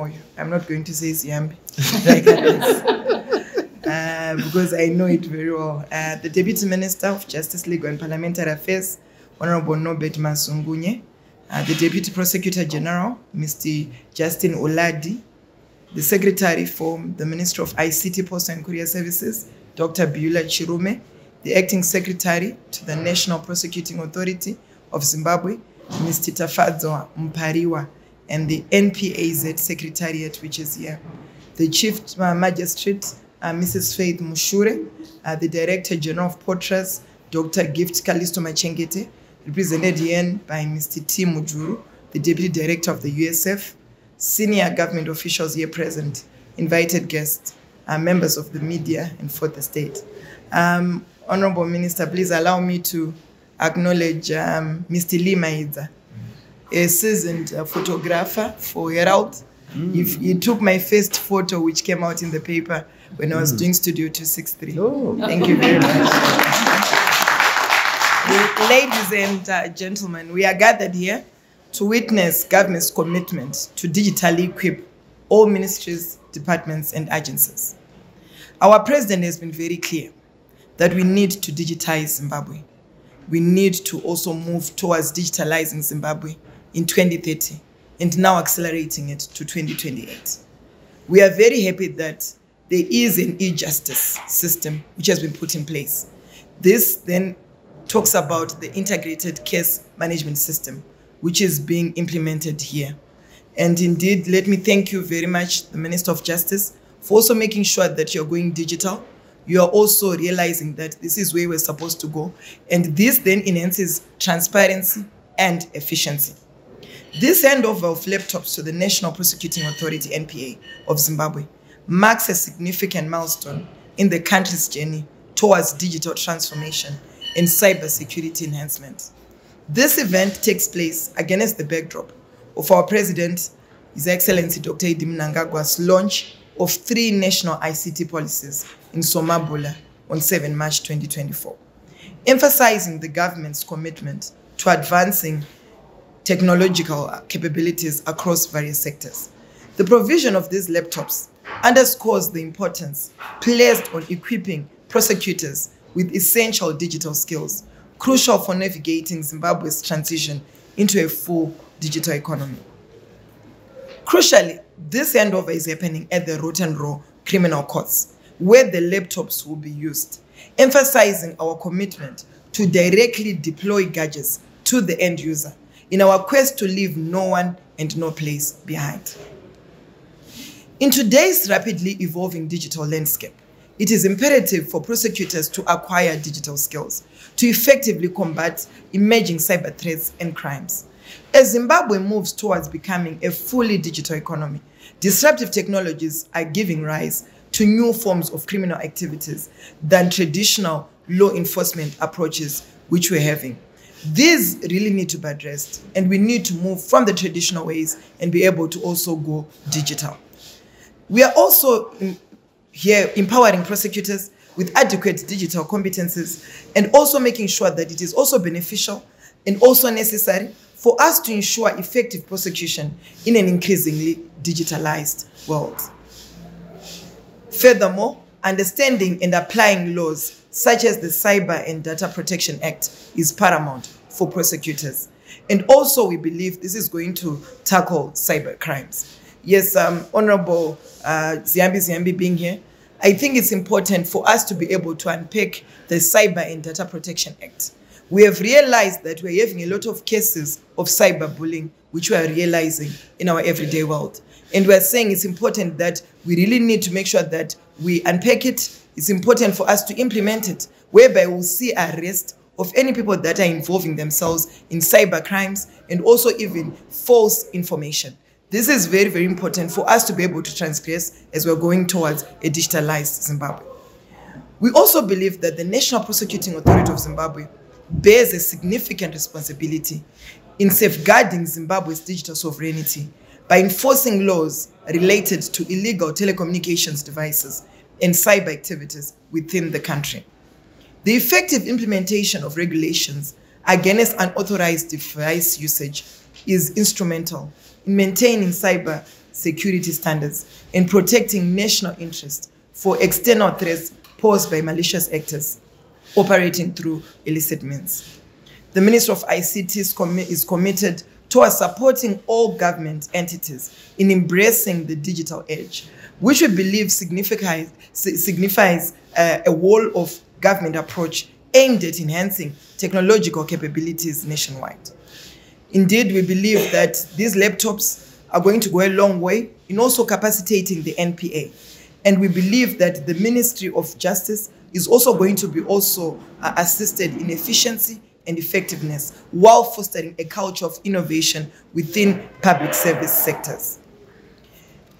I'm not going to say like uh, because I know it very well. Uh, the Deputy Minister of Justice, Legal and Parliamentary Affairs, Honorable Norbert Mazungunye, uh, the Deputy Prosecutor General, Mr. Justin Oladi, the Secretary for the Ministry of ICT, Post and Courier Services, Dr. Beulah Chirume, the Acting Secretary to the National Prosecuting Authority of Zimbabwe, Mr. Tafadzwa Mpariwa, and the NPAZ Secretariat, which is here. The Chief Magistrate, uh, Mrs. Faith Mushure, uh, the Director General of POTRAZ, Dr. Gift Kalisto Machengete, represented here by Mr. T. Mujuru, the Deputy Director of the USF, senior government officials here present, invited guests, uh, members of the media, and for the state. Um, Honorable Minister, please allow me to acknowledge um, Mr. Lee Maidza, a seasoned uh, photographer for Herald. Mm. If he took my first photo, which came out in the paper when I was mm. doing Studio 263. Oh. Thank you very much. Ladies and uh, gentlemen, we are gathered here to witness government's commitment to digitally equip all ministries, departments, and agencies. Our president has been very clear that we need to digitize Zimbabwe. We need to also move towards digitalizing Zimbabwe in 2030 and now accelerating it to 2028. We are very happy that there is an e-justice system which has been put in place. This then talks about the integrated case management system which is being implemented here. And indeed, let me thank you very much, the Minister of Justice, for also making sure that you're going digital. You are also realizing that this is where we're supposed to go. And this then enhances transparency and efficiency. This handover of laptops to the National Prosecuting Authority, NPA, of Zimbabwe marks a significant milestone in the country's journey towards digital transformation and cybersecurity enhancement. This event takes place against the backdrop of our President, His Excellency Dr. E.D. Mnangagwa's launch of three national ICT policies in Somabula on 7 March 2024, emphasizing the government's commitment to advancing technological capabilities across various sectors. The provision of these laptops underscores the importance placed on equipping prosecutors with essential digital skills, crucial for navigating Zimbabwe's transition into a full digital economy. Crucially, this handover is happening at the Rotten Row Criminal Courts, where the laptops will be used, emphasizing our commitment to directly deploy gadgets to the end user in our quest to leave no one and no place behind. In today's rapidly evolving digital landscape, it is imperative for prosecutors to acquire digital skills to effectively combat emerging cyber threats and crimes. As Zimbabwe moves towards becoming a fully digital economy, disruptive technologies are giving rise to new forms of criminal activities than traditional law enforcement approaches which we're having. These really need to be addressed, and we need to move from the traditional ways and be able to also go digital. We are also mm, here empowering prosecutors with adequate digital competences and also making sure that it is also beneficial and also necessary for us to ensure effective prosecution in an increasingly digitalized world. Furthermore, understanding and applying laws such as the Cyber and Data Protection Act is paramount for prosecutors. And also we believe this is going to tackle cyber crimes. Yes, um, Honorable uh, Ziyambi Ziyambi being here, I think it's important for us to be able to unpick the Cyber and Data Protection Act. We have realized that we're having a lot of cases of cyberbullying, which we are realizing in our everyday world. And we're saying it's important that we really need to make sure that we unpack it. It's important for us to implement it, whereby we'll see arrest of any people that are involving themselves in cyber crimes and also even false information. This is very, very important for us to be able to transgress as we're going towards a digitalized Zimbabwe. We also believe that the National Prosecuting Authority of Zimbabwe bears a significant responsibility in safeguarding Zimbabwe's digital sovereignty by enforcing laws related to illegal telecommunications devices and cyber activities within the country. The effective implementation of regulations against unauthorized device usage is instrumental in maintaining cyber security standards and protecting national interest for external threats posed by malicious actors operating through illicit means. The Ministry of ICT is committed towards supporting all government entities in embracing the digital age, which we believe signifies, signifies uh, a wall of government approach aimed at enhancing technological capabilities nationwide. Indeed, we believe that these laptops are going to go a long way in also capacitating the NPA. And we believe that the Ministry of Justice is also going to be also uh, assisted in efficiency and effectiveness while fostering a culture of innovation within public service sectors.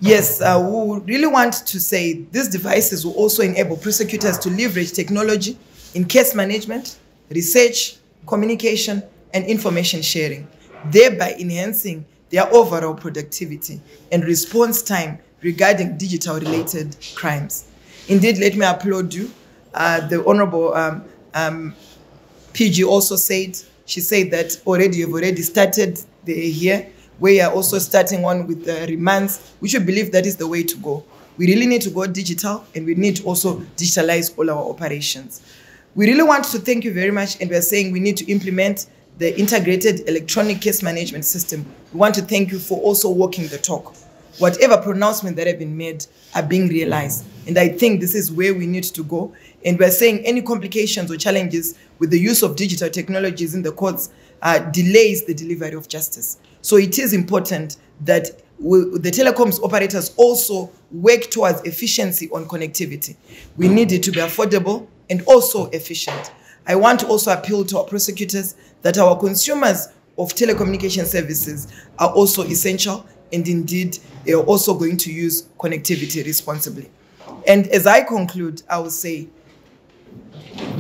Yes, uh, we really want to say these devices will also enable prosecutors to leverage technology in case management, research, communication, and information sharing, thereby enhancing their overall productivity and response time regarding digital related crimes. Indeed, let me applaud you. Uh, the Honorable um, um, PG also said, she said that already you've already started the year. We are also starting on with the remands, which we believe that is the way to go. We really need to go digital and we need to also digitalize all our operations. We really want to thank you very much and we're saying we need to implement the integrated electronic case management system. We want to thank you for also walking the talk. Whatever pronouncements that have been made are being realized. And I think this is where we need to go. And we're saying any complications or challenges with the use of digital technologies in the courts uh, delays the delivery of justice. So it is important that we, the telecoms operators also work towards efficiency on connectivity. We need it to be affordable and also efficient. I want to also appeal to our prosecutors that our consumers of telecommunication services are also essential and indeed are also going to use connectivity responsibly. And as I conclude, I will say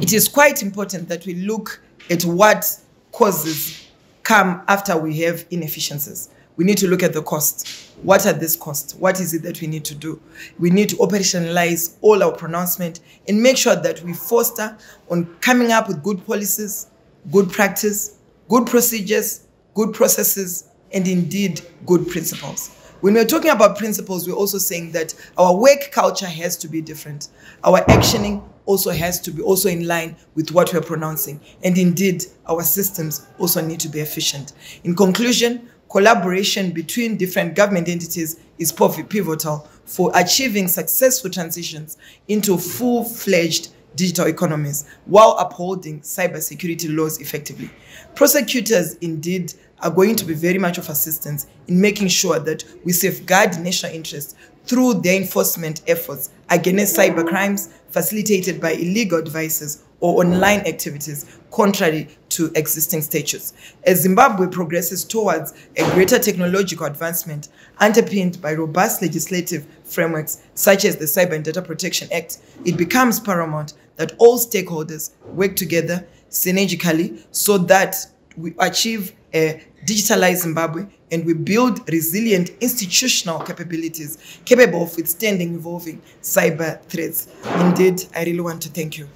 it is quite important that we look at what causes come after we have inefficiencies. We need to look at the cost. What are these costs? What is it that we need to do? We need to operationalize all our pronouncement and make sure that we foster on coming up with good policies, good practice, good procedures, good processes, and indeed good principles. When we're talking about principles, we're also saying that our work culture has to be different. Our actioning also has to be also in line with what we're pronouncing. And indeed, our systems also need to be efficient. In conclusion, collaboration between different government entities is pivotal for achieving successful transitions into full-fledged digital economies while upholding cybersecurity laws effectively. Prosecutors indeed are going to be very much of assistance in making sure that we safeguard national interests through their enforcement efforts against cyber crimes facilitated by illegal devices or online activities contrary to existing statutes. As Zimbabwe progresses towards a greater technological advancement underpinned by robust legislative frameworks such as the Cyber and Data Protection Act, it becomes paramount that all stakeholders work together synergically so that we achieve a digitalized Zimbabwe and we build resilient institutional capabilities capable of withstanding evolving cyber threats. Indeed, I really want to thank you.